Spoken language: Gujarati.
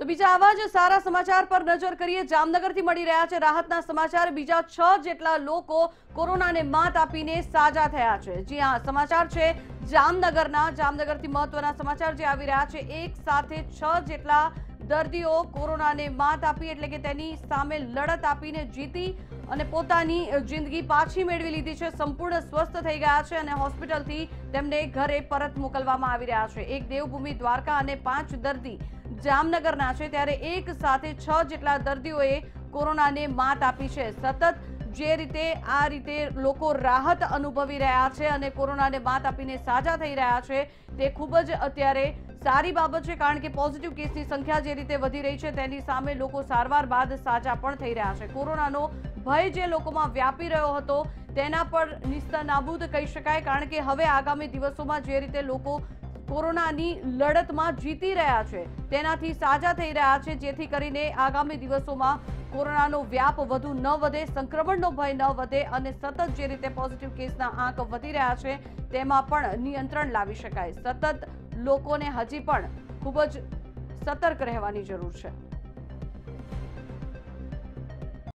તો બીજા આવા જ સારા સમાચાર પર નજર કરીએ. જામનગરથી મળી રહ્યા છે રાહતના સમાચાર. બીજા છ જેટલા લોકો કોરોનાને માત આપીને સાજા થયા છે. જી હા, સમાચાર છે જામનગરના. જામનગરથી મહત્વના સમાચાર જે આવી રહ્યા છે, એક સાથે છ જેટલા દર્દીઓ કોરોનાને માત આપી એટલે કે તેની સામે લડત આપીને જીતી અને પોતાની જિંદગી પાછી મેળવી લીધી છે. સંપૂર્ણ સ્વસ્થ થઈ ગયા છે અને હોસ્પિટલથી તેમને ઘરે પરત મોકલવામાં આવી રહ્યા છે. એક દેવભૂમિ દ્વારકા અને પાંચ દર્દી જામનગરના છે ત્યારે એક સાથે છ જેટલા દર્દીઓએ કોરોનાને માત આપી છે. સતત જે રીતે આ રીતે લોકો રાહત અનુભવી રહ્યા છે અને કોરોનાને માત આપીને સાજા થઈ રહ્યા છે, તે ખૂબ જ અત્યારે સારી બાબત છે, કારણ કે પોઝિટિવ કેસની સંખ્યા જે રીતે વધી રહી છે, તેની સામે લોકો સારવાર બાદ સાજા પણ થઈ રહ્યા છે. કોરોનાનો ભય જે લોકોમાં વ્યાપી રહ્યો હતો, તેના પર નિસ્તનાબૂદ કહી શકાય, કારણ કે હવે આગામી દિવસોમાં જે રીતે લોકો કોરોનાની લડતમાં જીતી રહ્યા છે. તેનાથી સાજા થઈ રહ્યા છે, જેથી કરીને આગામી દિવસોમાં કોરોનાનો વ્યાપ વધુ ન વધે, સંક્રમણનો ભય ન વધે અને સતત જે રીતે પોઝિટિવ કેસના આંક વધી રહ્યા છે, તેમાં પણ નિયંત્રણ લાવી શકાય. સતત લોકોને હજી પણ ખૂબ જ સતર્ક રહેવાની જરૂર છે.